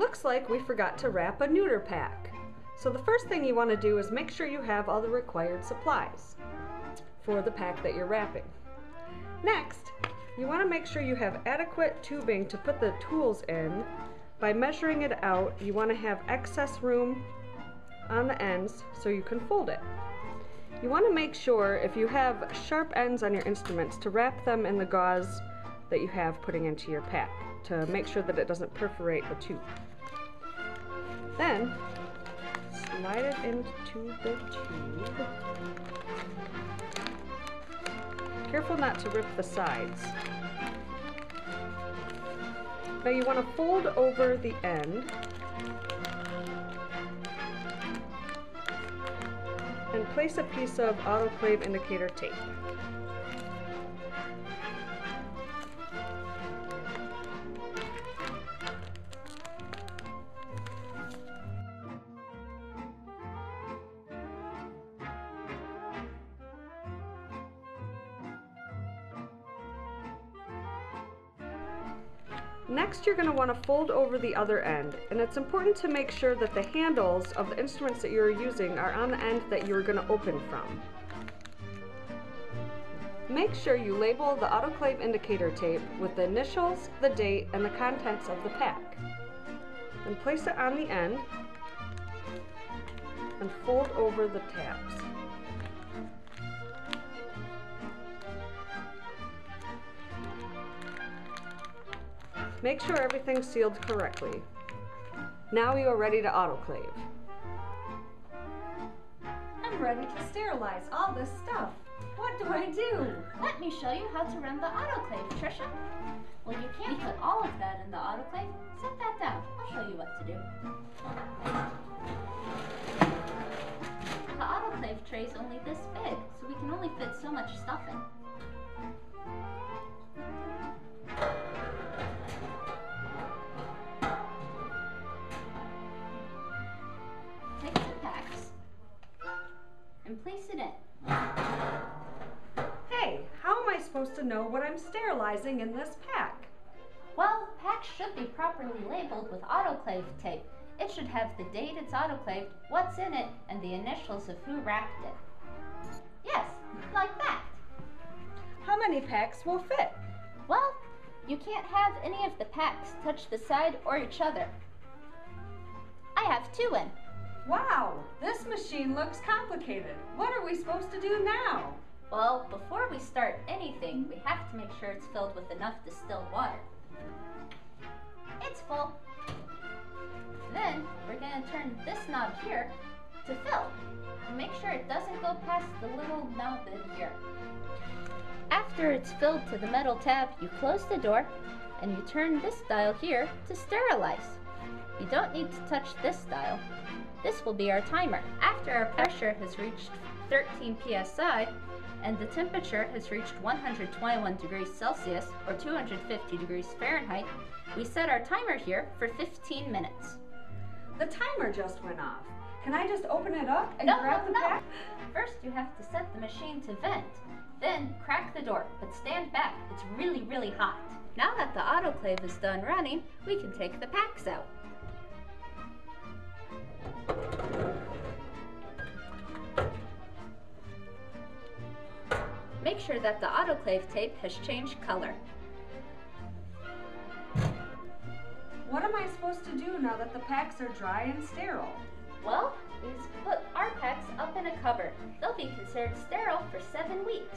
Looks like we forgot to wrap a neuter pack. So the first thing you want to do is make sure you have all the required supplies for the pack that you're wrapping. Next, you want to make sure you have adequate tubing to put the tools in. By measuring it out, you want to have excess room on the ends so you can fold it. You want to make sure if you have sharp ends on your instruments to wrap them in the gauze that you have putting into your pack to make sure that it doesn't perforate the tube. Then, slide it into the tube. Careful not to rip the sides. Now you want to fold over the end and place a piece of autoclave indicator tape. Next, you're going to want to fold over the other end, and it's important to make sure that the handles of the instruments that you're using are on the end that you're going to open from. Make sure you label the autoclave indicator tape with the initials, the date, and the contents of the pack. Then place it on the end and fold over the tabs. Make sure everything's sealed correctly. Now you are ready to autoclave. I'm ready to sterilize all this stuff. What do I do? Let me show you how to run the autoclave, Trisha. Well, you can't put all of that in the autoclave. Set that down. I'll show you what to do. The autoclave tray is only this big, so we can only fit so much stuff in. And place it in. Hey, how am I supposed to know what I'm sterilizing in this pack? Well, packs should be properly labeled with autoclave tape. It should have the date it's autoclaved, what's in it, and the initials of who wrapped it. Yes, like that. How many packs will fit? Well, you can't have any of the packs touch the side or each other. I have two in. Wow, this machine looks complicated. What are we supposed to do now? Well, before we start anything, we have to make sure it's filled with enough distilled water. It's full. Then we're going to turn this knob here to fill. And make sure it doesn't go past the little knob in here. After it's filled to the metal tab, you close the door and you turn this dial here to sterilize. You don't need to touch this dial. This will be our timer. After our pressure has reached 13 psi and the temperature has reached 121 degrees Celsius or 250 degrees Fahrenheit, we set our timer here for 15 minutes. The timer just went off. Can I just open it up and No, grab no, the no. pack? First, you have to set the machine to vent. Then, crack the door, but stand back. It's really, really hot. Now that the autoclave is done running, we can take the packs out. Make sure that the autoclave tape has changed color. What am I supposed to do now that the packs are dry and sterile? Well, we put our packs up in a cupboard. They'll be considered sterile for seven weeks.